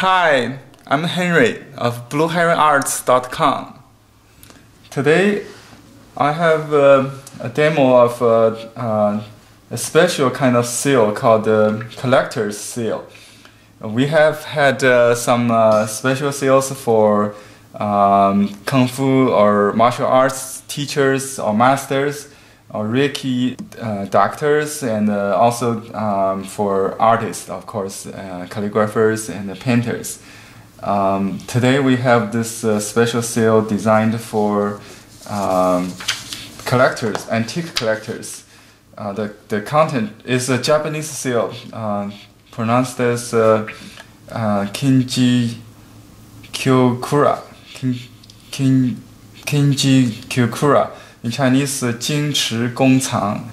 Hi, I'm Henry of BlueHeronArts.com. Today, I have uh, a demo of uh, uh, a special kind of seal called the collector's seal. We have had uh, some uh, special seals for um, kung fu or martial arts teachers or masters Reiki uh, doctors and uh, also um, for artists, of course, uh, calligraphers and painters. Um, today we have this uh, special seal designed for um, collectors, antique collectors. Uh, the, the content is a Japanese seal uh, pronounced as Kinji Kyokura. Kin, kin, Kinji Kyokura in Chinese, uh, Jing Chi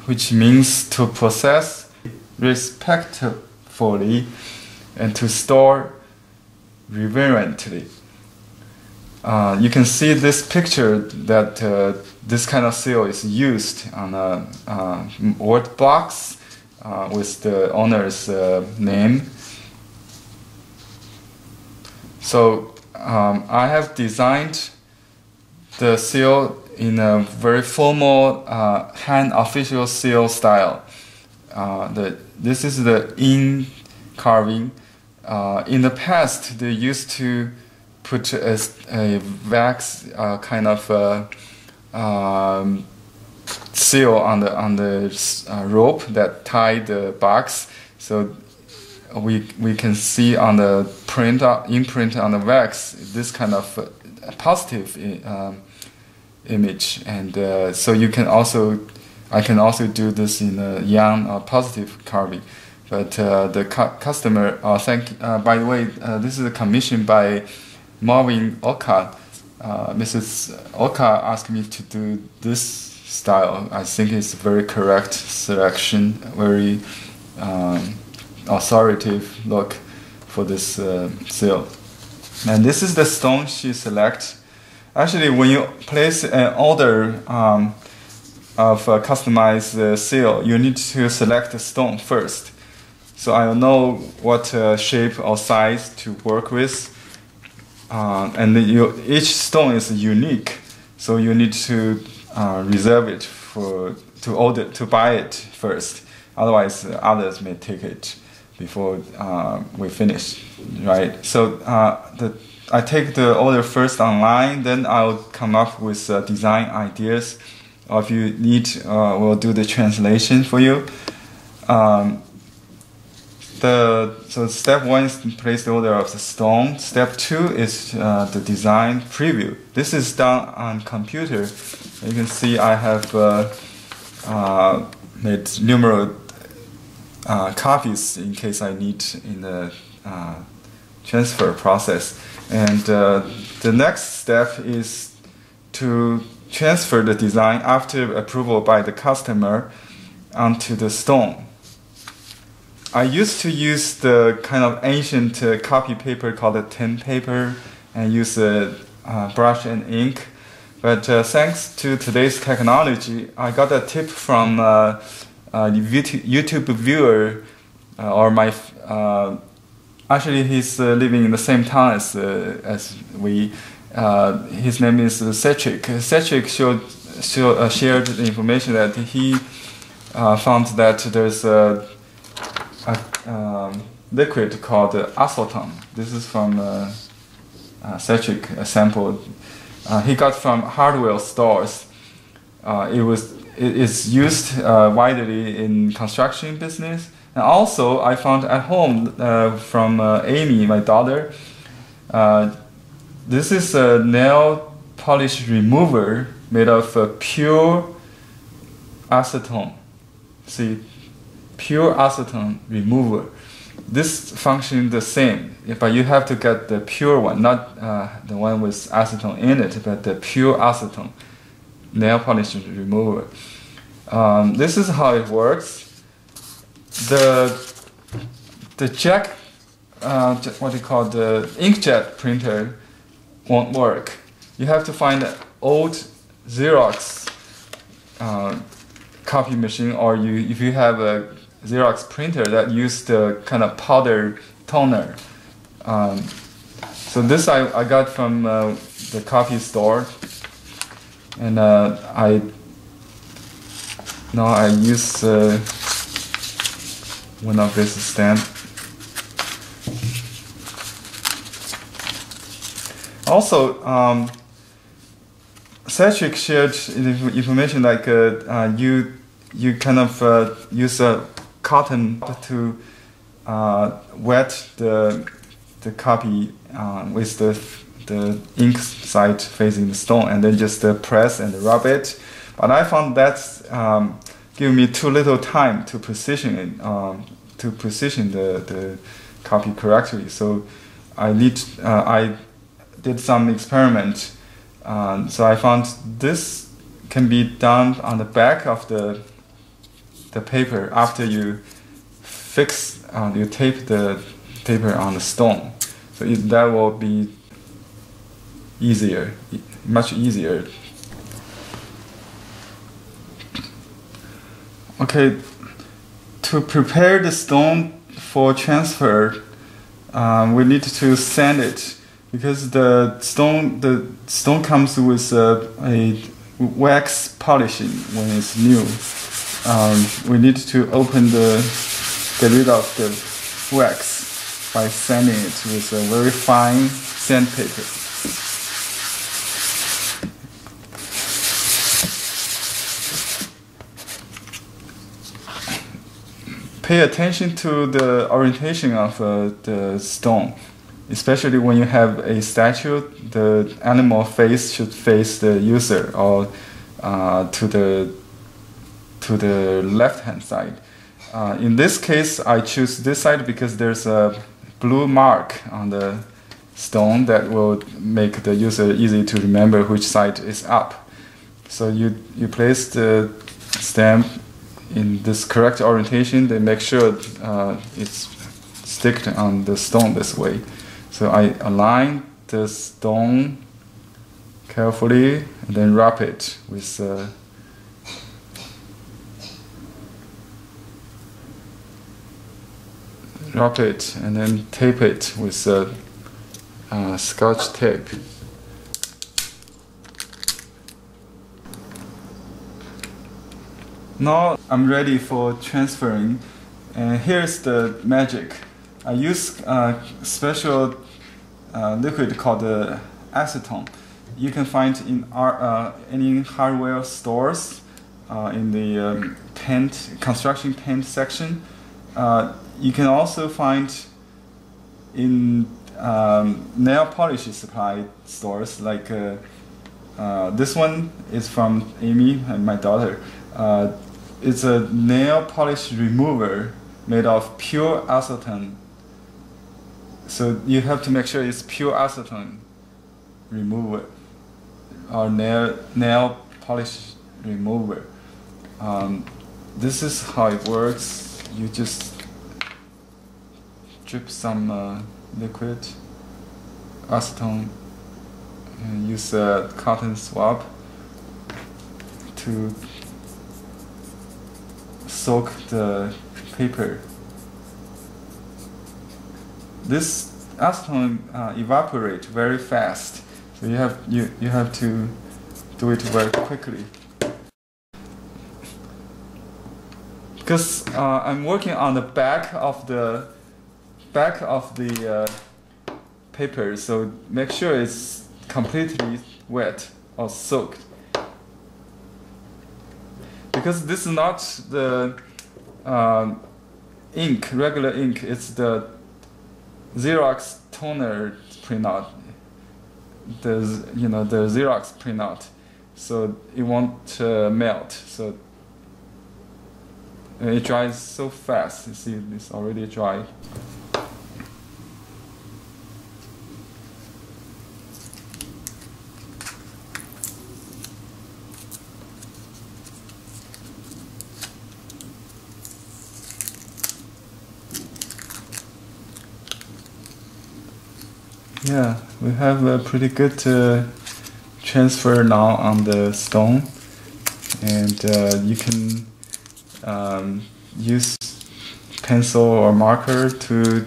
which means to process respectfully and to store reverently. Uh, you can see this picture that uh, this kind of seal is used on a uh, word box uh, with the owner's uh, name. So um, I have designed the seal in a very formal uh, Han official seal style. Uh, the, this is the yin carving. Uh, in the past, they used to put a, a wax uh, kind of uh, um, seal on the on the uh, rope that tied the box. So we we can see on the print imprint on the wax this kind of positive. Image. And uh, so you can also I can also do this in a yang or positive carving but uh, the cu customer uh, thank uh, by the way uh, this is a commission by Marvin Oka. Uh, Mrs. Oka asked me to do this style. I think it's a very correct selection very um, authoritative look for this uh, seal and this is the stone she selected Actually, when you place an order um, of a customized uh, seal, you need to select the stone first. So I know what uh, shape or size to work with. Uh, and you, each stone is unique, so you need to uh, reserve it for to order to buy it first. Otherwise, uh, others may take it before uh, we finish, right? So the I take the order first online, then I'll come up with uh, design ideas. Or if you need, uh, we'll do the translation for you. Um, the so step one is to place the order of the stone. Step two is uh, the design preview. This is done on computer. You can see I have uh, uh, made numerous uh, copies in case I need in the transfer process. And uh, the next step is to transfer the design after approval by the customer onto the stone. I used to use the kind of ancient uh, copy paper called the tin paper and use a uh, brush and ink. But uh, thanks to today's technology, I got a tip from uh, a YouTube viewer uh, or my uh, Actually, he's uh, living in the same town as uh, as we. Uh, his name is Cedric. Cedric showed, showed uh, shared the information that he uh, found that there's a, a um, liquid called acetone. This is from uh, Cedric a sample. he got from hardware stores. it was it is used widely in construction business and also, I found at home uh, from uh, Amy, my daughter, uh, this is a nail polish remover made of uh, pure acetone. See, pure acetone remover. This function the same, but you have to get the pure one, not uh, the one with acetone in it, but the pure acetone nail polish remover. Um, this is how it works the the jack, uh, what they call the inkjet printer, won't work. You have to find an old Xerox uh, copy machine, or you if you have a Xerox printer that use the kind of powder toner, Um, so this I, I got from uh, the copy store, and uh, I now I use uh, one of this stamp. Also, um, Cedric shared information like uh, uh, you you kind of uh, use a cotton to uh, wet the the copy uh, with the the ink side facing the stone, and then just uh, press and rub it. But I found that's um, give me too little time to position it um, to position the, the copy correctly. So I need uh, I did some experiment. Um, so I found this can be done on the back of the the paper after you fix uh, you tape the paper on the stone. So it, that will be easier, much easier. Okay, to prepare the stone for transfer, um, we need to sand it because the stone the stone comes with a, a wax polishing when it's new. Um, we need to open the get rid of the wax by sanding it with a very fine sandpaper. Pay attention to the orientation of uh, the stone, especially when you have a statue. The animal face should face the user or uh, to the to the left hand side. Uh, in this case, I choose this side because there's a blue mark on the stone that will make the user easy to remember which side is up. So you, you place the stamp in this correct orientation, they make sure uh, it's sticked on the stone this way. So I align the stone carefully and then wrap it with uh, wrap it and then tape it with a uh, scotch tape. Now I'm ready for transferring and here's the magic. I use a special uh, liquid called uh, acetone. You can find in our, uh, any hardware stores uh, in the um, paint, construction paint section. Uh, you can also find in um, nail polish supply stores like uh, uh, this one is from Amy and my daughter. It's a nail polish remover made of pure acetone. So you have to make sure it's pure acetone remover or nail nail polish remover. Um, this is how it works. You just drip some uh, liquid acetone and use a cotton swab to soak the paper. This acetone uh, evaporate very fast, so you have you you have to do it very quickly. Because uh, I'm working on the back of the back of the uh, paper, so make sure it's completely wet or soaked. Because this is not the uh, ink, regular ink, it's the Xerox toner printout. The you know the Xerox printout, so it won't uh, melt. So it dries so fast. You see, it's already dry. We have a pretty good uh, transfer now on the stone, and uh, you can um, use pencil or marker to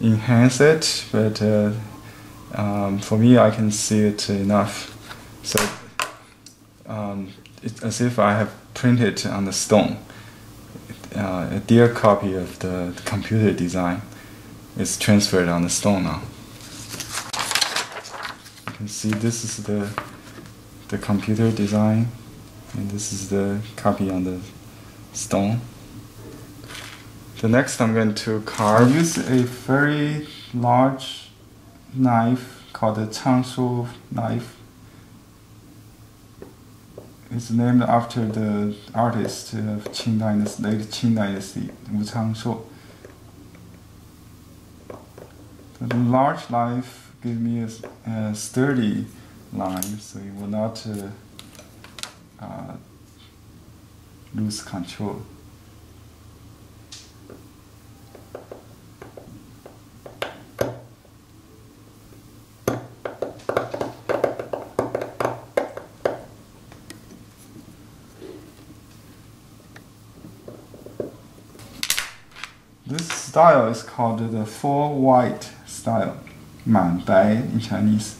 enhance it, but uh, um, for me, I can see it enough. So um, it's as if I have printed on the stone. Uh, a dear copy of the, the computer design is transferred on the stone now. Can see this is the the computer design, and this is the copy on the stone. The next I'm going to carve. I use a very large knife called the Changshuo knife. It's named after the artist of Qing Dynasty, late Qing Dynasty, Wu Changshuo. The large knife gives me a, a, sturdy line, so it will not uh, uh, lose control. This style is called the full white style, 满白 in Chinese.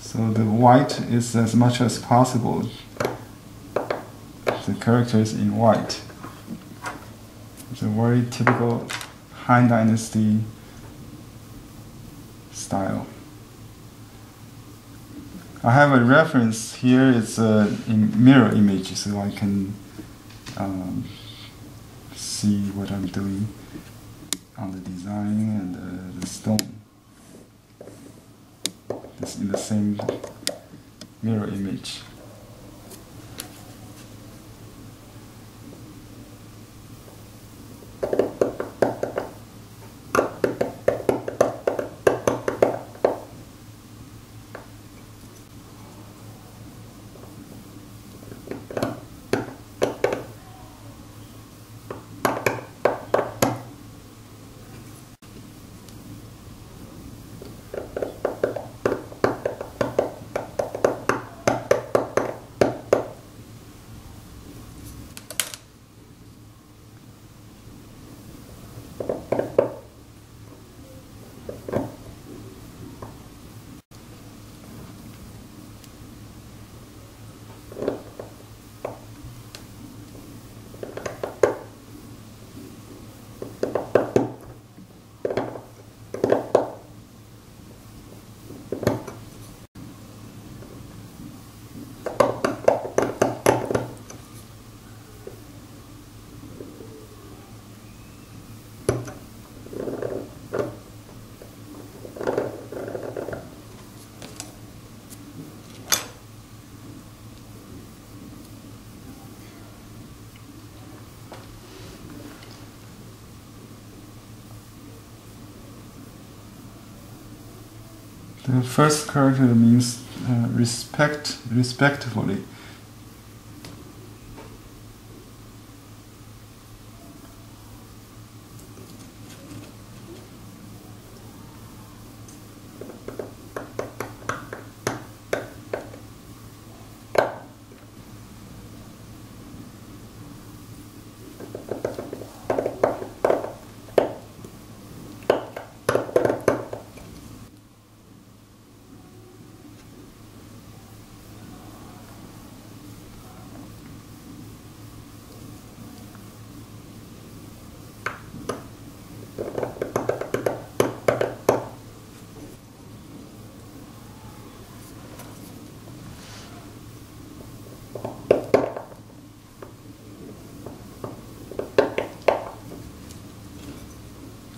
So the white is as much as possible. The characters in white. It's a very typical Han Dynasty style. I have a reference here. It's a mirror image, so I can um, see what I'm doing on the design and uh, the stone. In the same mirror image. The first character means uh, respect, respectfully.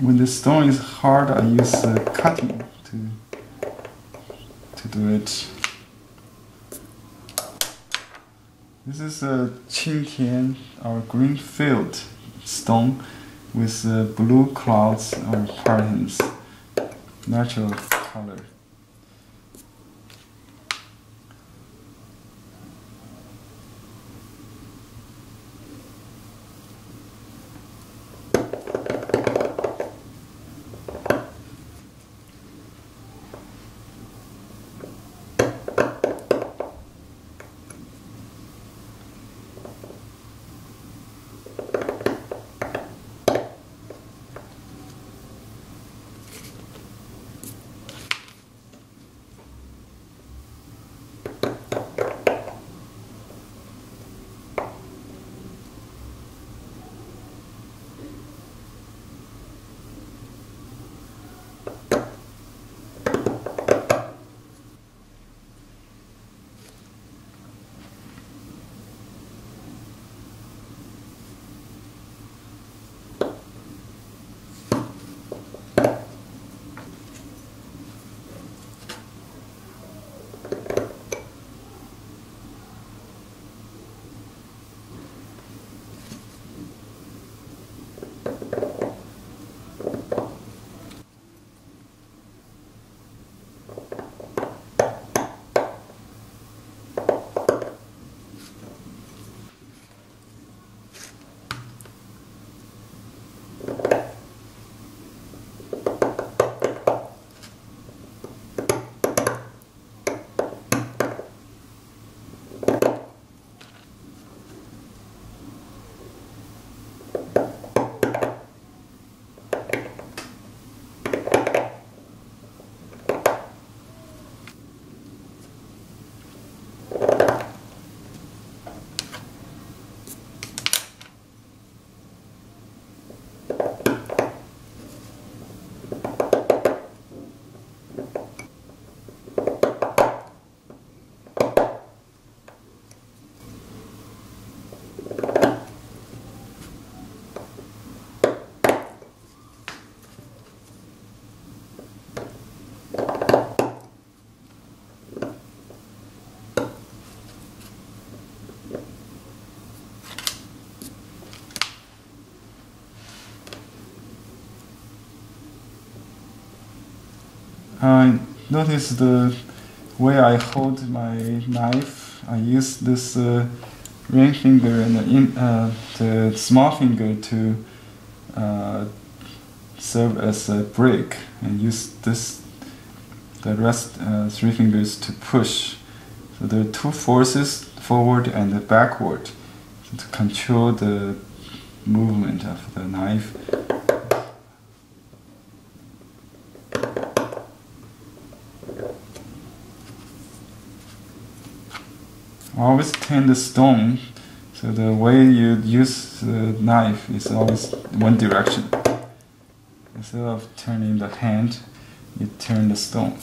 When the stone is hard, I use uh, cutting to to do it. This is a Qingtian or green field stone with uh, blue clouds or patterns, natural color. Notice the way I hold my knife. I use this uh, ring finger and the, in, uh, the small finger to uh, serve as a brake, and use this the rest uh, three fingers to push. So there are two forces, forward and backward, to control the movement of the knife. always turn the stone so the way you use the knife is always one direction. Instead of turning the hand, you turn the stone.